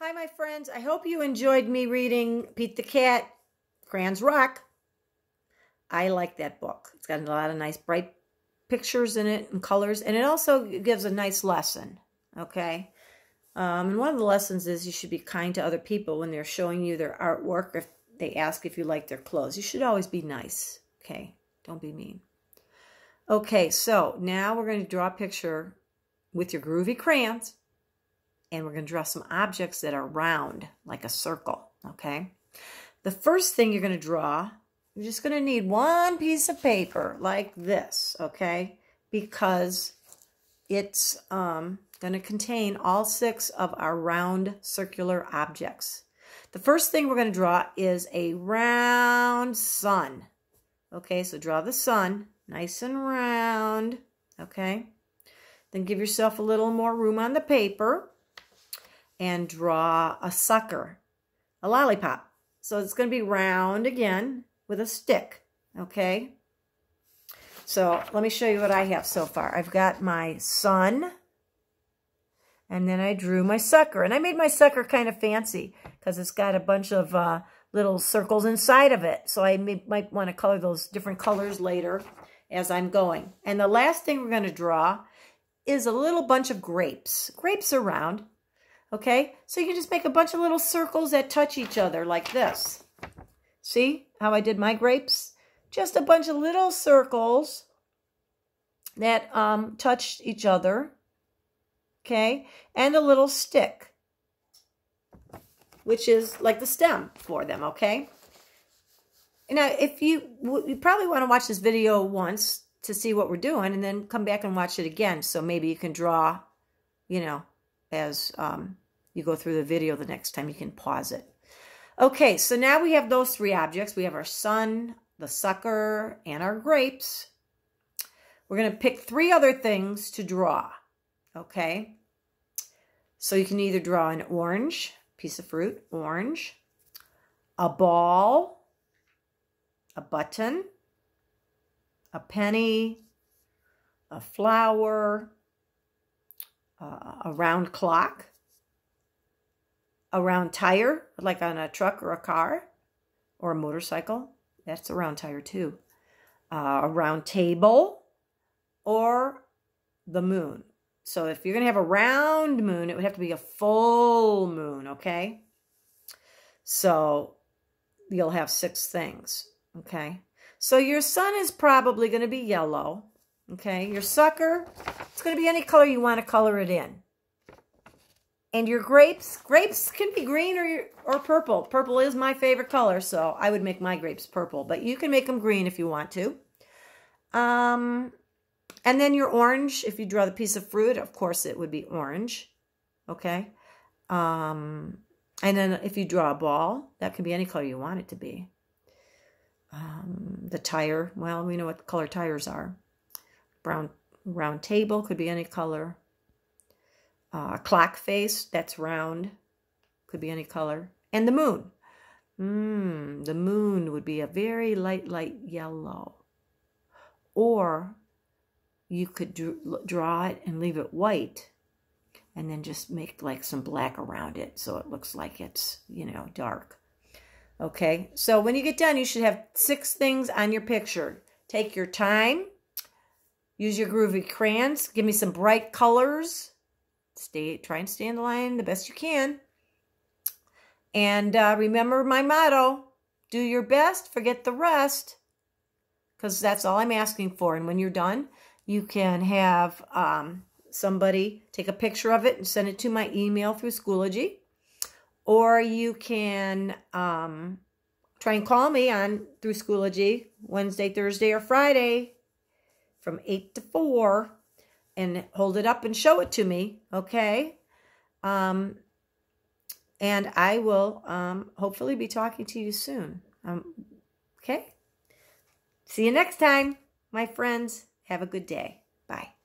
Hi, my friends. I hope you enjoyed me reading Pete the Cat, Crayons Rock. I like that book. It's got a lot of nice bright pictures in it and colors, and it also gives a nice lesson, okay? Um, and one of the lessons is you should be kind to other people when they're showing you their artwork or if they ask if you like their clothes. You should always be nice, okay? Don't be mean. Okay, so now we're going to draw a picture with your groovy crayons and we're going to draw some objects that are round, like a circle, okay? The first thing you're going to draw, you're just going to need one piece of paper like this, okay? Because it's um, going to contain all six of our round circular objects. The first thing we're going to draw is a round sun. Okay, so draw the sun, nice and round, okay? Then give yourself a little more room on the paper and draw a sucker, a lollipop. So it's going to be round again with a stick, okay? So let me show you what I have so far. I've got my sun, and then I drew my sucker. And I made my sucker kind of fancy because it's got a bunch of uh, little circles inside of it. So I may, might want to color those different colors later as I'm going. And the last thing we're going to draw is a little bunch of grapes. Grapes are round. Okay, so you can just make a bunch of little circles that touch each other like this. See how I did my grapes? Just a bunch of little circles that um, touched each other. Okay, and a little stick, which is like the stem for them. Okay. Now, if you, you probably want to watch this video once to see what we're doing and then come back and watch it again. So maybe you can draw, you know, as um, you go through the video the next time. You can pause it. Okay, so now we have those three objects. We have our sun, the sucker, and our grapes. We're going to pick three other things to draw. Okay, so you can either draw an orange, piece of fruit, orange, a ball, a button, a penny, a flower, uh, a round clock, a round tire, like on a truck or a car or a motorcycle. That's a round tire too. Uh, a round table or the moon. So if you're going to have a round moon, it would have to be a full moon, okay? So you'll have six things, okay? So your sun is probably going to be yellow, okay? Your sucker, it's going to be any color you want to color it in. And your grapes, grapes can be green or, or purple. Purple is my favorite color, so I would make my grapes purple. But you can make them green if you want to. Um, and then your orange, if you draw the piece of fruit, of course it would be orange. Okay. Um, and then if you draw a ball, that can be any color you want it to be. Um, the tire, well, we know what color tires are. Brown round table could be any color. Uh, a clock face, that's round. Could be any color. And the moon. Mm, the moon would be a very light, light yellow. Or you could draw it and leave it white and then just make like some black around it so it looks like it's, you know, dark. Okay, so when you get done, you should have six things on your picture. Take your time. Use your groovy crayons. Give me some bright colors. Stay, try and stay in the line the best you can. And uh, remember my motto, do your best, forget the rest. Because that's all I'm asking for. And when you're done, you can have um, somebody take a picture of it and send it to my email through Schoology. Or you can um, try and call me on through Schoology Wednesday, Thursday, or Friday from 8 to 4 and hold it up and show it to me, okay? Um, and I will um, hopefully be talking to you soon. Um, okay? See you next time, my friends. Have a good day. Bye.